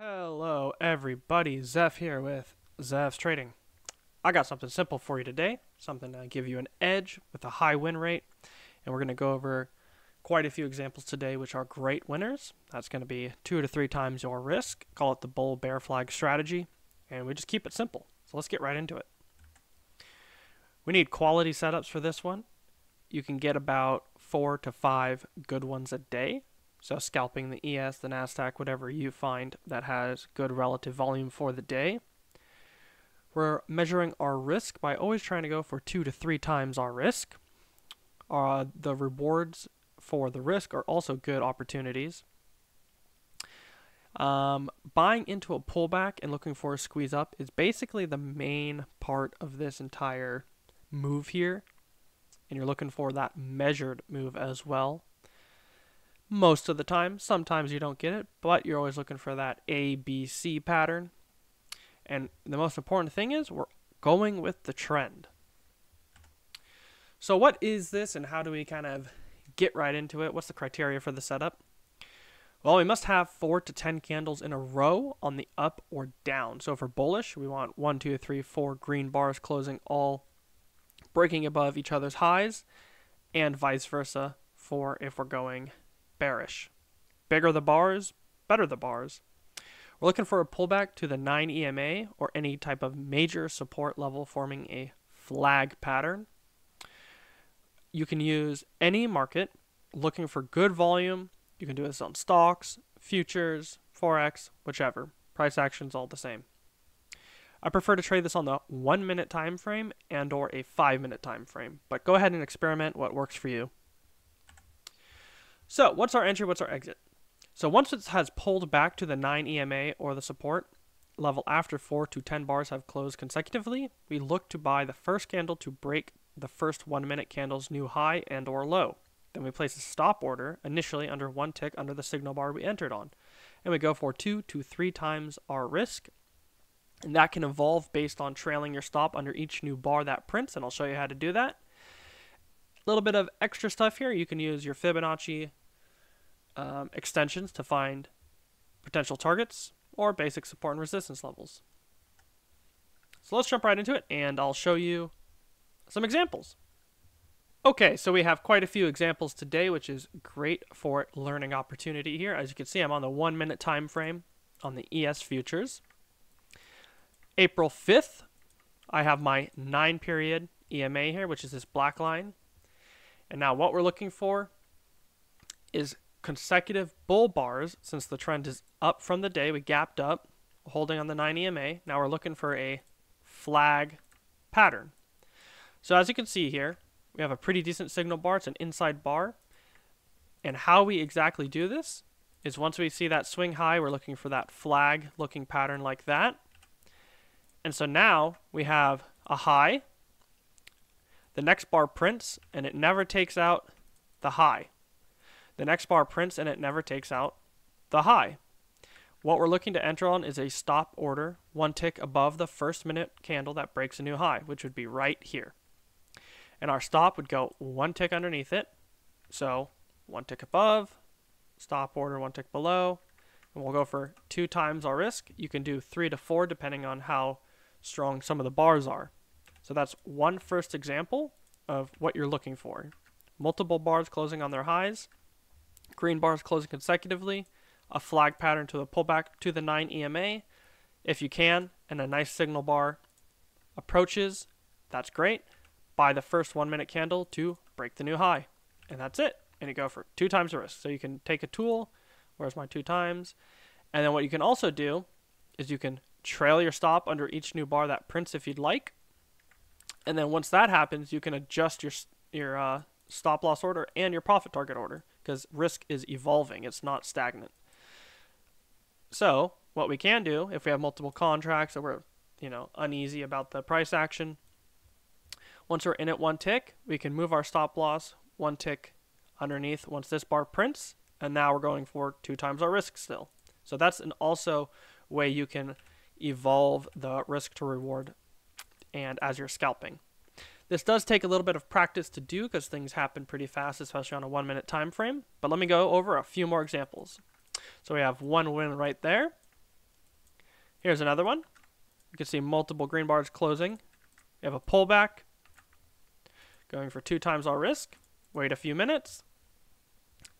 Hello, everybody. Zeff here with Zeff's Trading. I got something simple for you today, something to give you an edge with a high win rate, and we're going to go over quite a few examples today, which are great winners. That's going to be two to three times your risk. Call it the bull bear flag strategy, and we just keep it simple. So let's get right into it. We need quality setups for this one. You can get about four to five good ones a day. So scalping the ES, the NASDAQ, whatever you find that has good relative volume for the day. We're measuring our risk by always trying to go for two to three times our risk. Uh, the rewards for the risk are also good opportunities. Um, buying into a pullback and looking for a squeeze up is basically the main part of this entire move here. And you're looking for that measured move as well. Most of the time, sometimes you don't get it, but you're always looking for that ABC pattern. And the most important thing is we're going with the trend. So what is this and how do we kind of get right into it? What's the criteria for the setup? Well, we must have four to 10 candles in a row on the up or down. So for bullish, we want one, two, three, four green bars closing all breaking above each other's highs and vice versa for if we're going bearish. Bigger the bars, better the bars. We're looking for a pullback to the 9 EMA or any type of major support level forming a flag pattern. You can use any market looking for good volume. You can do this on stocks, futures, forex, whichever. Price action's all the same. I prefer to trade this on the 1 minute time frame and or a 5 minute time frame, but go ahead and experiment what works for you. So, what's our entry, what's our exit? So once it has pulled back to the 9 EMA or the support level after 4 to 10 bars have closed consecutively, we look to buy the first candle to break the first 1 minute candle's new high and or low. Then we place a stop order initially under one tick under the signal bar we entered on. And we go for 2 to 3 times our risk. And that can evolve based on trailing your stop under each new bar that prints, and I'll show you how to do that. A little bit of extra stuff here. You can use your Fibonacci um, extensions to find potential targets or basic support and resistance levels. So let's jump right into it and I'll show you some examples. Okay, so we have quite a few examples today, which is great for learning opportunity here. As you can see, I'm on the one minute time frame on the ES futures. April 5th, I have my nine period EMA here, which is this black line. And now what we're looking for is consecutive bull bars since the trend is up from the day. We gapped up, holding on the 9 EMA. Now we're looking for a flag pattern. So as you can see here, we have a pretty decent signal bar. It's an inside bar. And how we exactly do this is once we see that swing high, we're looking for that flag looking pattern like that. And so now we have a high. The next bar prints and it never takes out the high. The next bar prints and it never takes out the high. What we're looking to enter on is a stop order, one tick above the first minute candle that breaks a new high, which would be right here. And our stop would go one tick underneath it. So one tick above, stop order one tick below, and we'll go for two times our risk. You can do three to four depending on how strong some of the bars are. So that's one first example of what you're looking for. Multiple bars closing on their highs, green bars closing consecutively, a flag pattern to the pullback to the 9 EMA if you can, and a nice signal bar approaches. That's great. Buy the first one minute candle to break the new high. And that's it. And you go for two times the risk. So you can take a tool. Where's my two times? And then what you can also do is you can trail your stop under each new bar that prints if you'd like. And then once that happens, you can adjust your your uh, stop loss order and your profit target order because risk is evolving, it's not stagnant. So, what we can do if we have multiple contracts or we're, you know, uneasy about the price action, once we're in it one tick, we can move our stop loss one tick underneath once this bar prints, and now we're going for two times our risk still. So that's an also way you can evolve the risk to reward and as you're scalping. This does take a little bit of practice to do because things happen pretty fast, especially on a one minute time frame. But let me go over a few more examples. So we have one win right there. Here's another one. You can see multiple green bars closing. You have a pullback going for two times our risk. Wait a few minutes.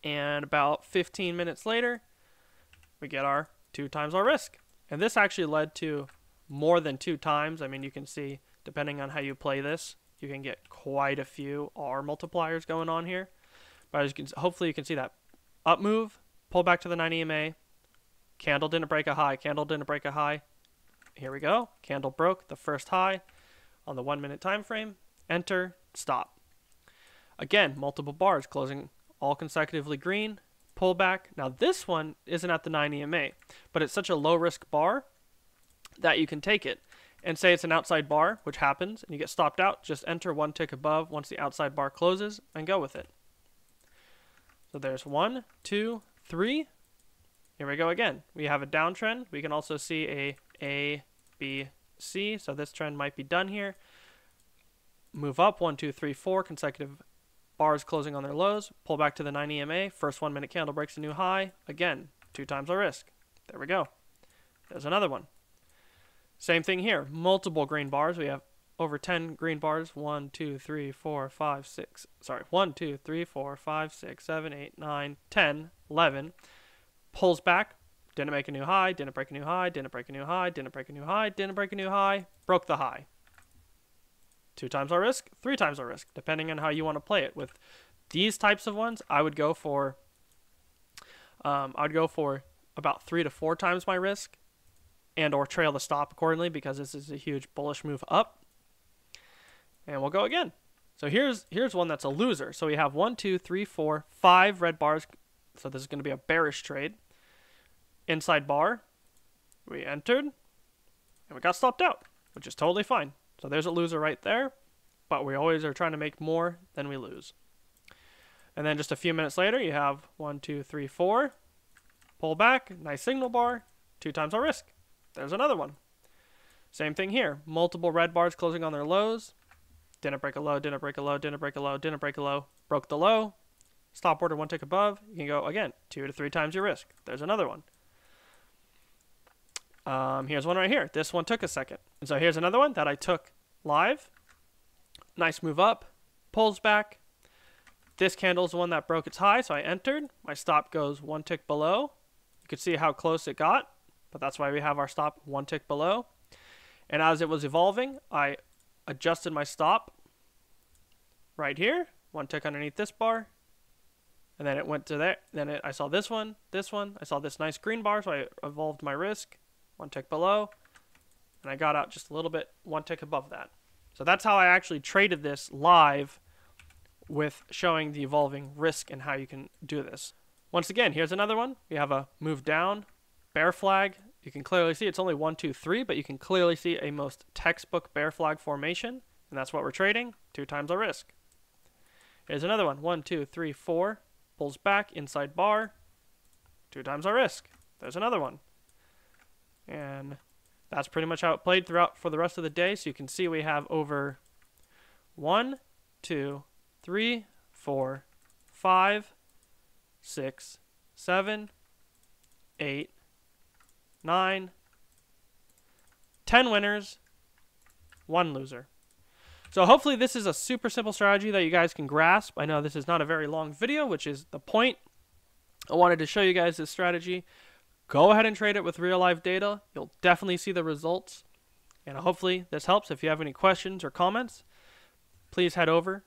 And about 15 minutes later, we get our two times our risk. And this actually led to more than two times. I mean, you can see, depending on how you play this, you can get quite a few R multipliers going on here. But you can, hopefully you can see that up move, pull back to the 9 EMA, candle didn't break a high, candle didn't break a high. Here we go. Candle broke the first high on the one minute time frame. Enter, stop. Again, multiple bars closing all consecutively green, pullback. Now this one isn't at the 9 EMA, but it's such a low risk bar that you can take it. And say it's an outside bar, which happens, and you get stopped out, just enter one tick above once the outside bar closes and go with it. So there's one, two, three. Here we go again. We have a downtrend. We can also see a A, B, C. So this trend might be done here. Move up, one, two, three, four consecutive bars closing on their lows. Pull back to the 9 EMA. First one minute candle breaks a new high. Again, two times our risk. There we go. There's another one. Same thing here. Multiple green bars. We have over 10 green bars. 1, 2, 3, 4, 5, 6. Sorry. 1, 2, 3, 4, 5, 6, 7, 8, 9, 10, 11. Pulls back. Didn't make a new high. Didn't break a new high. Didn't break a new high. Didn't break a new high. Didn't break a new high. Broke the high. Two times our risk. Three times our risk, depending on how you want to play it. With these types of ones, I would go for. Um, I would go for about three to four times my risk and or trail the stop accordingly because this is a huge bullish move up. And we'll go again. So here's here's one that's a loser. So we have one, two, three, four, five red bars. So this is going to be a bearish trade. Inside bar, we entered, and we got stopped out, which is totally fine. So there's a loser right there, but we always are trying to make more than we lose. And then just a few minutes later, you have one, two, three, four, pull back, nice signal bar, two times our risk. There's another one. Same thing here. Multiple red bars closing on their lows. Didn't break a low, didn't break a low, didn't break a low, didn't break a low. Broke the low. Stop order one tick above. You can go, again, two to three times your risk. There's another one. Um, here's one right here. This one took a second. And so here's another one that I took live. Nice move up. Pulls back. This candle is the one that broke its high, so I entered. My stop goes one tick below. You can see how close it got but that's why we have our stop one tick below. And as it was evolving, I adjusted my stop right here, one tick underneath this bar, and then it went to there. Then it, I saw this one, this one, I saw this nice green bar, so I evolved my risk, one tick below, and I got out just a little bit, one tick above that. So that's how I actually traded this live with showing the evolving risk and how you can do this. Once again, here's another one. We have a move down, bear flag, you can clearly see it's only one, two, three, but you can clearly see a most textbook bear flag formation, and that's what we're trading, two times our risk. Here's another one, one, two, three, four, pulls back, inside bar, two times our risk. There's another one. And that's pretty much how it played throughout for the rest of the day, so you can see we have over one, two, three, four, five, six, seven, eight, nine, ten winners, one loser. So hopefully this is a super simple strategy that you guys can grasp. I know this is not a very long video, which is the point. I wanted to show you guys this strategy. Go ahead and trade it with real life data. You'll definitely see the results. And hopefully this helps. If you have any questions or comments, please head over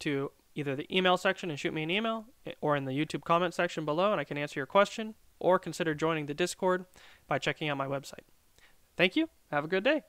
to either the email section and shoot me an email eh, or in the YouTube comment section below and I can answer your question or consider joining the Discord by checking out my website. Thank you. Have a good day.